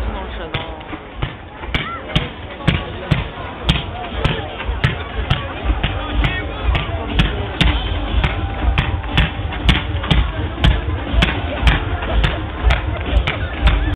电动车。